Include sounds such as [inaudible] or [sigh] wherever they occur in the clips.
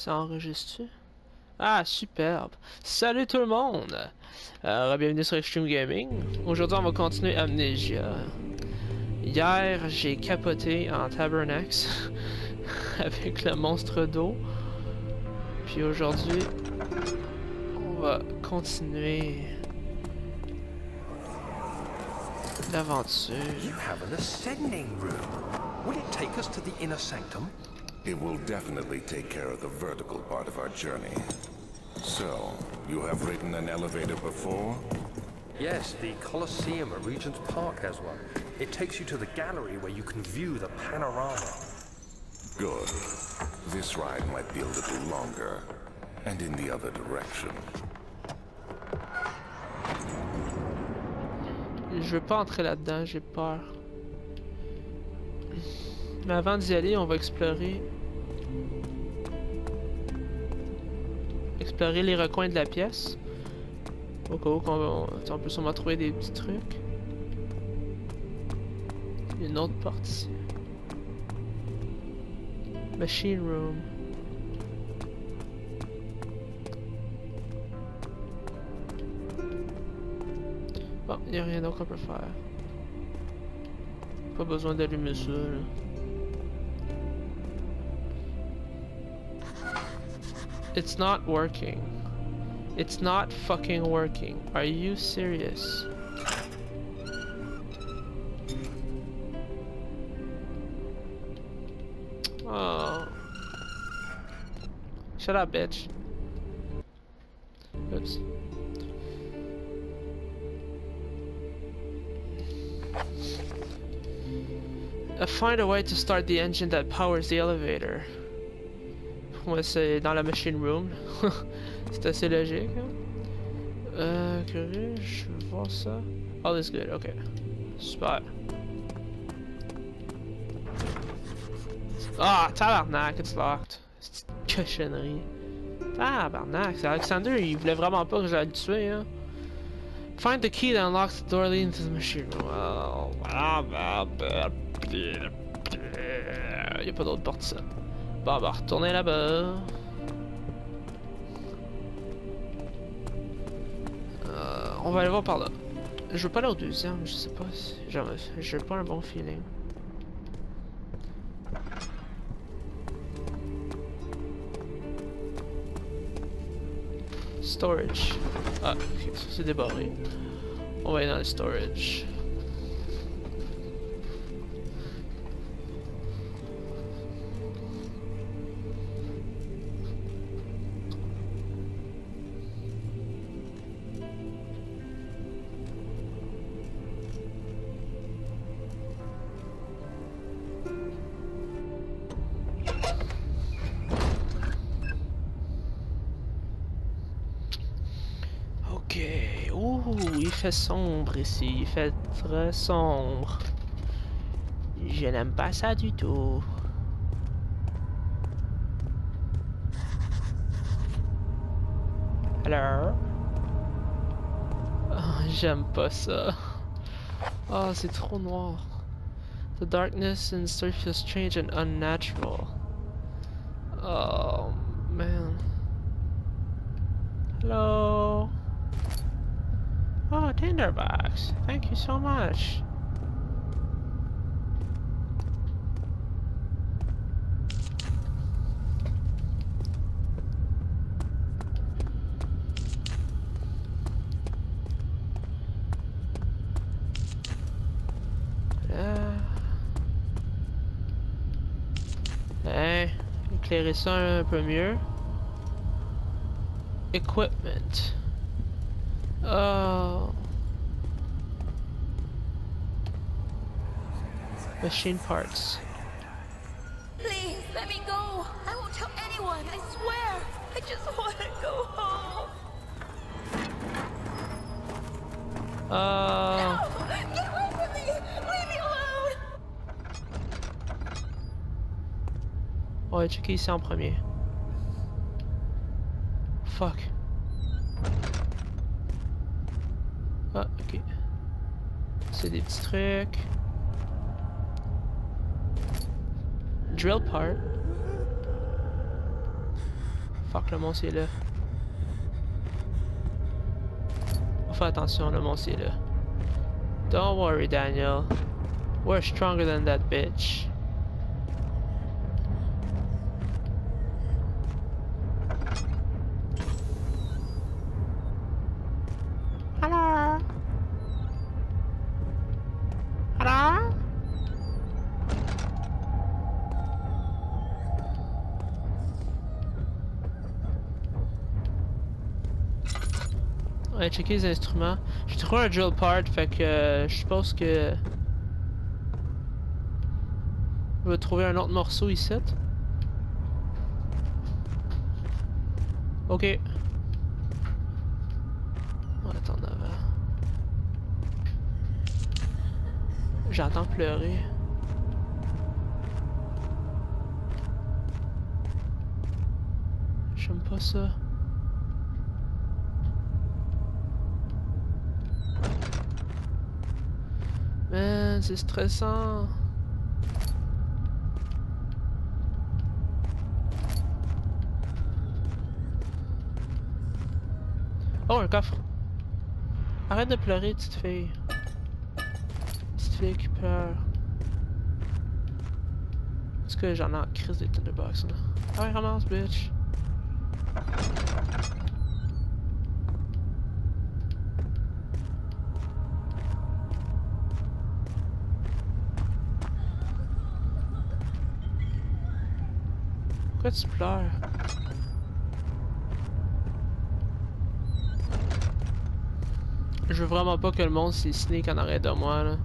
Ça enregistre-tu? Ah, superbe! Salut tout le monde! Euh, bienvenue sur Extreme Gaming. Aujourd'hui, on va continuer Amnesia. Hier, j'ai capoté en Tabernax [laughs] avec le monstre d'eau. Puis aujourd'hui, on va continuer l'aventure. Sanctum? It will definitely take care of the vertical part of our journey. So, you have ridden an elevator before? Yes, the Colosseum at Regent's Park has one. It takes you to the gallery where you can view the panorama. Good. This ride might be a little longer, and in the other direction. Je veux pas entrer là-dedans, j'ai peur. Mais avant d'y aller, on va explorer... Explorer les recoins de la pièce. Au cas où on, on peut sûrement trouver des petits trucs. Il y a une autre porte ici. Machine room. Bon, il n'y a rien d'autre qu'on peut faire. Pas besoin d'allumer ça, là. It's not working. It's not fucking working. Are you serious? Oh. Shut up, bitch. Oops. Uh, find a way to start the engine that powers the elevator. Ouais, c'est dans la machine room. [laughs] c'est assez logique. Hein? Euh, je voir ça. All is good, ok. Super. Ah, tabarnak, it's locked. C'est une cochonnerie. Tabarnak, c'est Alexander, il voulait vraiment pas que j'aille le tuer, hein. Find the key that unlocks the door leading to the machine room. Oh, il y a pas d'autre porte. Bon, on va retourner là-bas. Euh, on va aller voir par là. Je veux pas aller au deuxième, je sais pas si... J'ai pas un bon feeling. Storage. Ah, ok, ça c'est débarré. On va aller dans le storage. Fait sombre ici, il fait très sombre. Je n'aime pas ça du tout. Alors, oh, j'aime pas ça. Oh, c'est trop noir. The darkness and surface strange and unnatural. Oh, man. Hello? Tinderbox. Thank you so much. Euh... Hein, éclairer ça un peu mieux. Equipment. Oh. Machine parts. Please, let me go. I won't tell anyone, I swear. I just want to go home. Uh, No! Get away from me! Leave me alone! on va checker ici en premier. Fuck. Ah, ok. C'est des petits trucs. Drill part. Fuck, le monstre est là. Faut faire attention, le monstre est là. Don't worry, Daniel. We're stronger than that bitch. Ouais, checker les instruments. J'ai trouvé un drill part, fait que euh, je suppose que. Je vais trouver un autre morceau ici. Ok. On va attendre avant. J'entends pleurer. J'aime pas ça. Man, c'est stressant. Oh, un coffre. Arrête de pleurer, petite fille. Petite fille qui pleure. Est-ce que j'en ai en crise des tinderbox là? Ah ouais, ramasse, bitch. Tu pleures? Je veux vraiment pas que le monde s'y sneak en arrêt de moi là.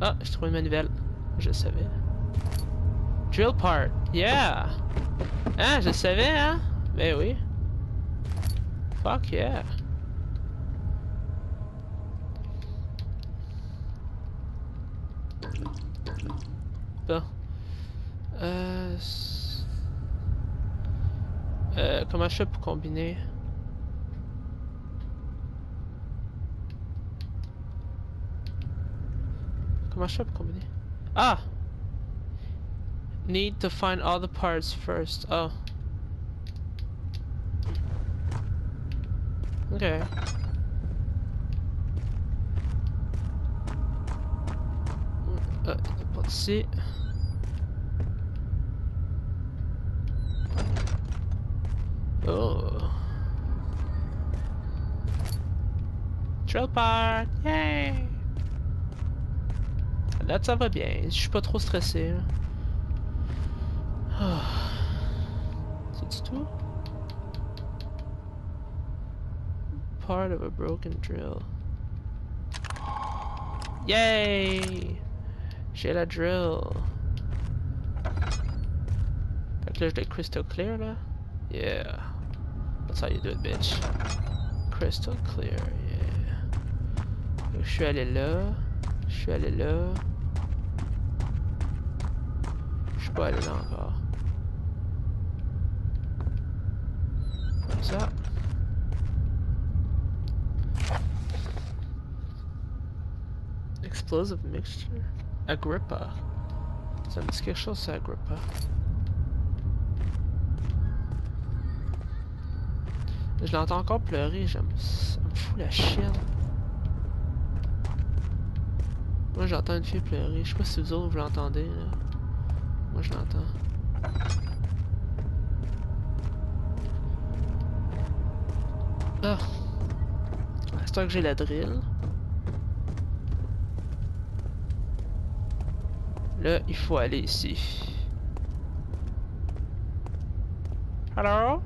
Ah, j'ai trouvé une manivelle. Je savais. Drill part. Yeah! Ah, je savais, hein? Ben oui. Fuck yeah. Euh... s- Euh, comment je fais pour combiner? Comment je fais pour combiner? Ah! Need to find all the parts first. Oh. Okay. Euh, pas ici. Oh. Drill part! Yay! Là, ça va bien. Je suis pas trop stressé. [sighs] Ah. C'est tout? Part of a broken drill. Yay! J'ai la drill. Fait que là, crystal clear là. Yeah. That's how you do it, bitch. Crystal clear, yeah. Je suis allé là. Je suis allé là. Je suis pas allé là encore. Comme ça. Explosive mixture. Agrippa. Ça me dit quelque chose, ça, Agrippa. Je l'entends encore pleurer, j'aime. Ça me fout la chienne. Moi j'entends une fille pleurer, je sais pas si vous autres vous l'entendez là. Moi je l'entends. Ah! C'est toi que j'ai la drill. Là, il faut aller ici. Hello?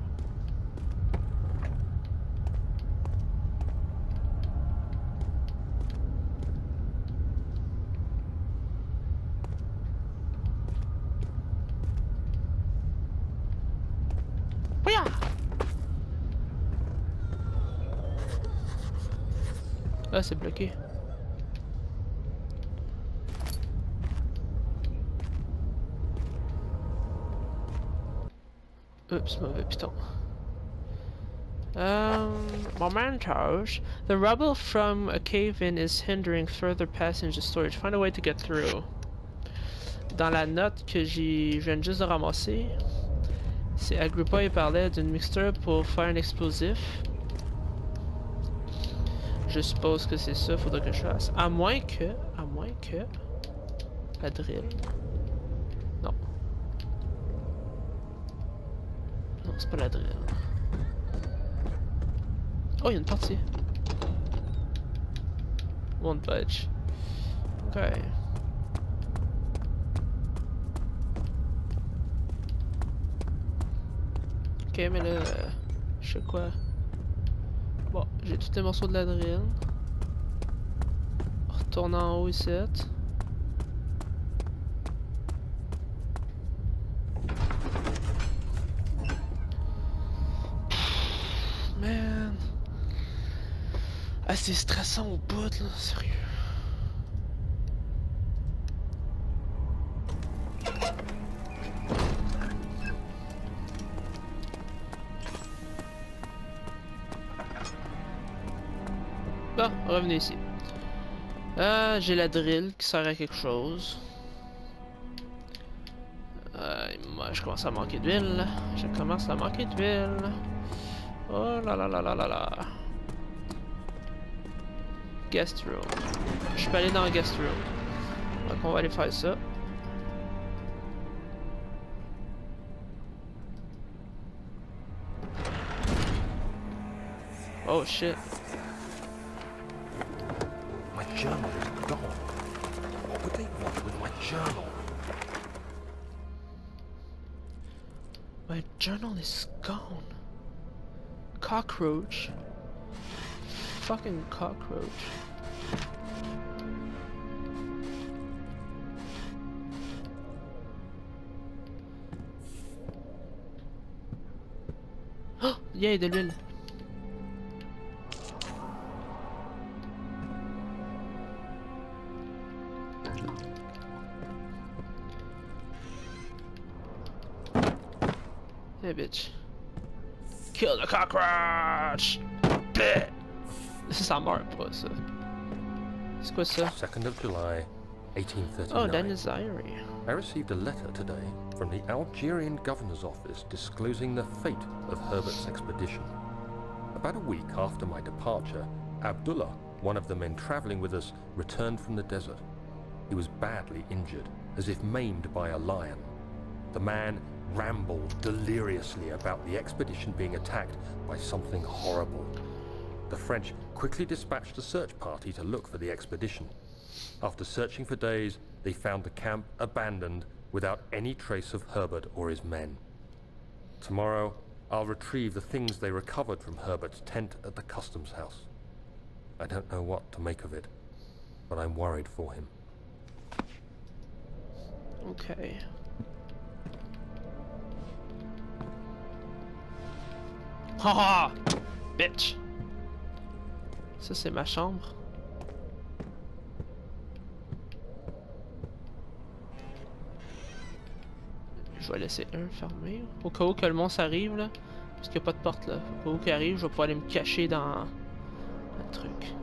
C'est bloqué. Oups, mauvais piton. Um, mementos. The rubble from a cave-in is hindering further passenger storage. Find a way to get through. Dans la note que j'ai, je viens juste de ramasser, Si Agrippa il parlait d'une mixture pour faire un explosif. Je suppose que c'est ça, faudrait que je fasse. À moins que, à moins que, la drill. Non. Non, c'est pas la drill. Oh, il y a une partie. One budge. Ok. Ok, mais là, euh, je sais quoi. Bon, j'ai tous les morceaux de la drill. Retourne en haut ici. Man. Ah, c'est stressant au bout, là, sérieux. Bon, revenez ici. Euh, j'ai la drill qui sert à quelque chose. Euh, moi, je commence à manquer d'huile. Je commence à manquer d'huile. Oh là là là là là là. Guest room. Je peux aller dans le guest room. Donc on va aller faire ça. Oh shit. Journal is gone. What would they want with my journal? My journal is gone. Cockroach. Fucking cockroach. Oh, [gasps] yay, de l'huile. Hey, bitch. Kill the cockroach! Bleh! Ça meurt pas, ça. C'est quoi ça? 2nd of July, 1839. Oh, Daniel's diary. I received a letter today from the Algerian governor's office disclosing the fate of Herbert's expedition. About a week after my departure, Abdullah, one of the men traveling with us, returned from the desert. He was badly injured, as if maimed by a lion. The man rambled deliriously about the expedition being attacked by something horrible. The French quickly dispatched a search party to look for the expedition. After searching for days, they found the camp abandoned without any trace of Herbert or his men. Tomorrow, I'll retrieve the things they recovered from Herbert's tent at the customs house. I don't know what to make of it, but I'm worried for him. Okay. Haha! Bitch! Ça, c'est ma chambre. Je vais laisser un fermé. Au cas où que le monstre arrive, là. Parce qu'il n'y a pas de porte, là. Au cas où qu'il arrive, je vais pouvoir aller me cacher dans... le truc.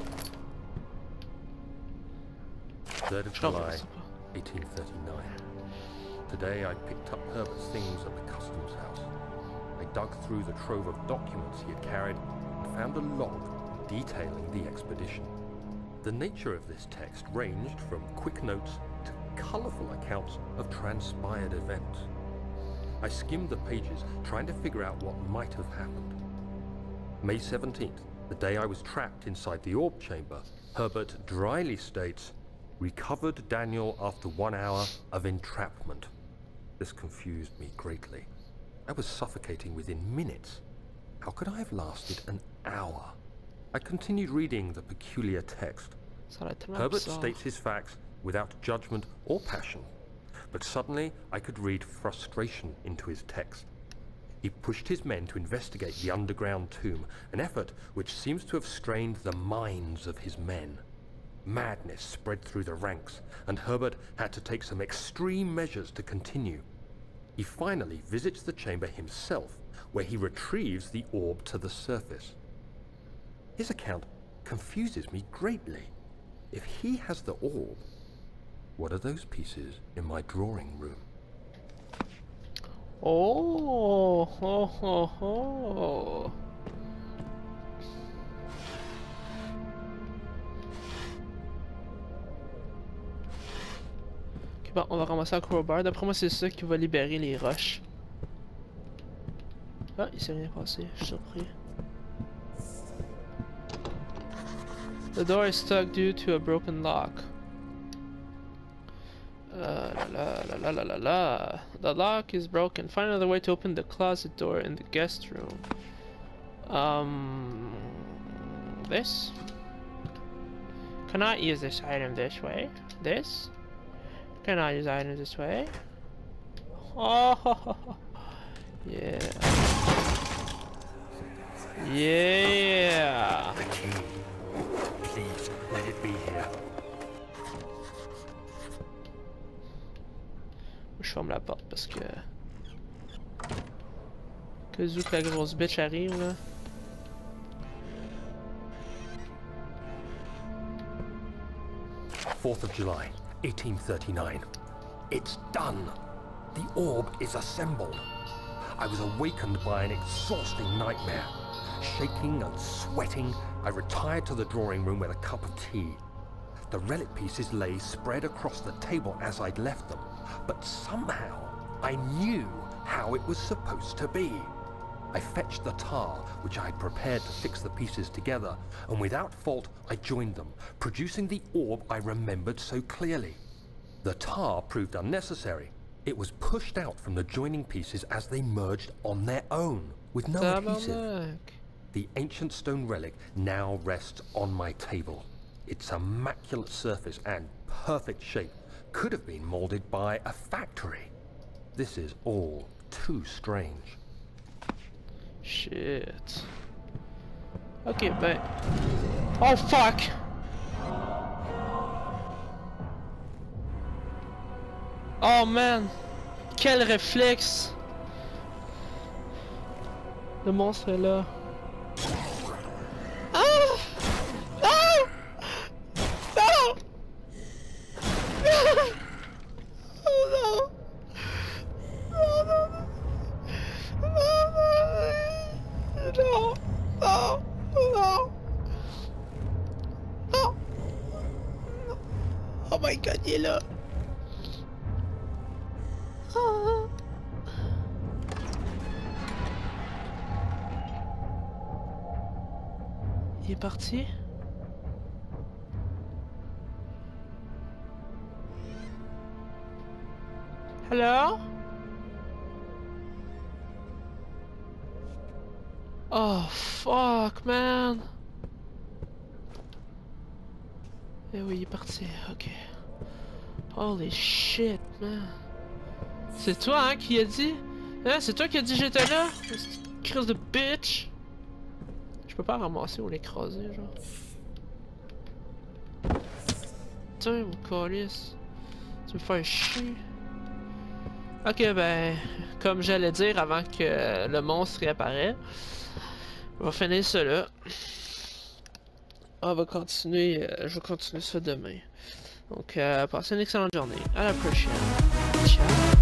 3rd of Je comprends July, ça pas. 1839. Today I picked up Herbert's things at the customs house. I dug through the trove of documents he had carried and found a log detailing the expedition. The nature of this text ranged from quick notes to colourful accounts of transpired events. I skimmed the pages, trying to figure out what might have happened. May 17th, the day I was trapped inside the orb chamber, Herbert dryly states, recovered Daniel after one hour of entrapment. This confused me greatly. I was suffocating within minutes. How could I have lasted an hour? I continued reading the peculiar text. Ça a l'air tellement Herbert states his facts without judgment or passion, but suddenly I could read frustration into his text. He pushed his men to investigate the underground tomb, an effort which seems to have strained the minds of his men. Madness spread through the ranks, and Herbert had to take some extreme measures to continue. He finally visits the chamber himself, where he retrieves the orb to the surface. His account confuses me greatly. If he has the orb, what are those pieces in my drawing room? Oh, oh, oh, oh. Bon, on va ramasser un crowbar. D'après moi, c'est ça qui va libérer les roches. Ah, il s'est rien passé, je suis surpris. The door is stuck due to a broken lock. Uh, la, la, la, la, la, la. The lock is broken. Find another way to open the closet door in the guest room. Um, this? Cannot use this item this way. This? Cannot use items this way. Oh, [laughs] yeah. Yeah. The key. Please, let it be here. Je ferme la porte parce que. Que zou que la grosse bitch arrive là. Fourth of July, 1839. It's done. The orb is assembled. I was awakened by an exhausting nightmare. Shaking and sweating, I retired to the drawing room with a cup of tea. The relic pieces lay spread across the table as I'd left them, but somehow I knew how it was supposed to be. I fetched the tar, which I had prepared to fix the pieces together, and without fault I joined them, producing the orb I remembered so clearly. The tar proved unnecessary. It was pushed out from the joining pieces as they merged on their own, with no adhesive. Tabarnak. The ancient stone relic now rests on my table. Its immaculate surface and perfect shape could have been molded by a factory. This is all too strange. Shit. Ok, ben. Oh fuck! Oh man! Quel réflexe! Le monstre est là. Ah! Ah! Non! Oh non! Oh non! Non, non, non, non. Oh my god, il est là. Il est parti. Hello? Oh fuck man Eh oui il est parti, ok. Holy shit man. C'est toi hein qui a dit? Hein c'est toi qui a dit j'étais là? Crise de bitch Je peux pas ramasser ou l'écraser genre. Putain mon calice. Tu me fais chier. Ok ben comme j'allais dire avant que le monstre réapparaît. On va finir là. On va continuer, euh, je vais continuer ça demain. Donc, euh, passez une excellente journée. À la prochaine. Ciao.